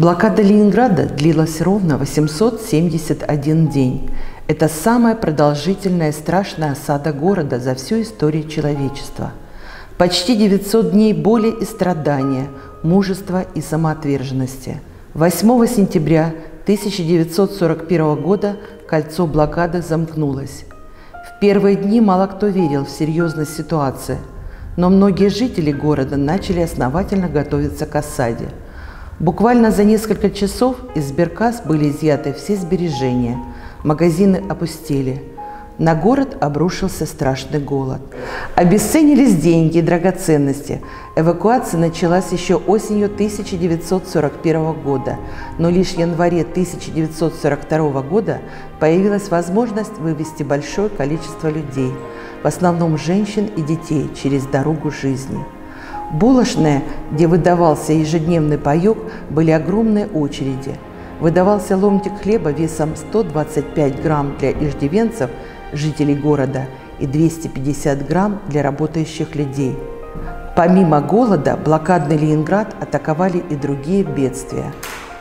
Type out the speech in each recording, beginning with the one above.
Блокада Ленинграда длилась ровно 871 день. Это самая продолжительная и страшная осада города за всю историю человечества. Почти 900 дней боли и страдания, мужества и самоотверженности. 8 сентября 1941 года кольцо блокады замкнулось. В первые дни мало кто верил в серьезность ситуации, но многие жители города начали основательно готовиться к осаде – Буквально за несколько часов из сберкасс были изъяты все сбережения, магазины опустили. На город обрушился страшный голод. Обесценились деньги и драгоценности. Эвакуация началась еще осенью 1941 года, но лишь в январе 1942 года появилась возможность вывести большое количество людей, в основном женщин и детей, через дорогу жизни. Булочные, где выдавался ежедневный паёк, были огромные очереди. Выдавался ломтик хлеба весом 125 грамм для иждивенцев, жителей города, и 250 грамм для работающих людей. Помимо голода, блокадный Ленинград атаковали и другие бедствия.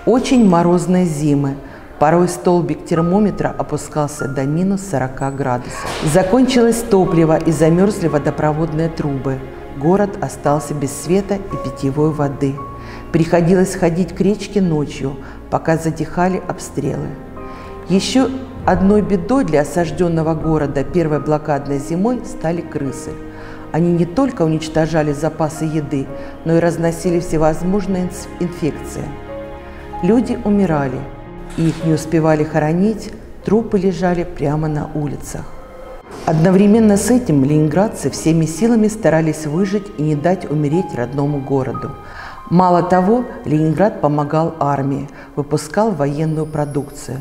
Очень морозные зимы. Порой столбик термометра опускался до минус 40 градусов. Закончилось топливо и замерзли водопроводные трубы – Город остался без света и питьевой воды. Приходилось ходить к речке ночью, пока затихали обстрелы. Еще одной бедой для осажденного города первой блокадной зимой стали крысы. Они не только уничтожали запасы еды, но и разносили всевозможные инфекции. Люди умирали, и их не успевали хоронить, трупы лежали прямо на улицах. Одновременно с этим ленинградцы всеми силами старались выжить и не дать умереть родному городу. Мало того, Ленинград помогал армии, выпускал военную продукцию.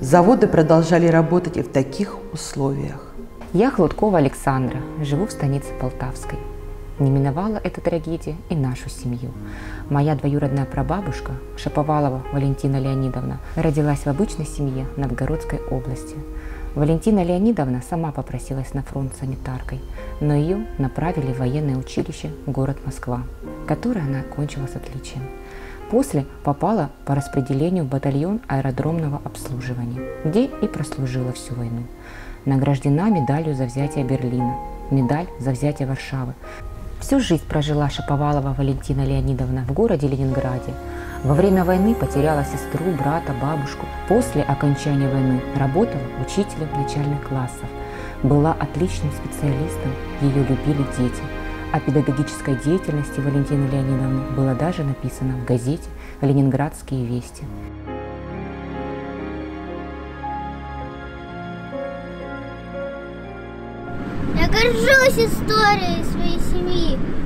Заводы продолжали работать и в таких условиях. Я Хлудкова Александра, живу в станице Полтавской. Не миновала эта трагедия и нашу семью. Моя двоюродная прабабушка, Шаповалова Валентина Леонидовна, родилась в обычной семье Новгородской области – Валентина Леонидовна сама попросилась на фронт санитаркой, но ее направили в военное училище город Москва, которое она окончила с отличием. После попала по распределению в батальон аэродромного обслуживания, где и прослужила всю войну. Награждена медалью за взятие Берлина, медаль за взятие Варшавы. Всю жизнь прожила Шаповалова Валентина Леонидовна в городе Ленинграде, во время войны потеряла сестру, брата, бабушку. После окончания войны работала учителем начальных классов. Была отличным специалистом, ее любили дети. О педагогической деятельности Валентины Леонидовны было даже написано в газете «Ленинградские вести». Я горжусь историей своей семьи.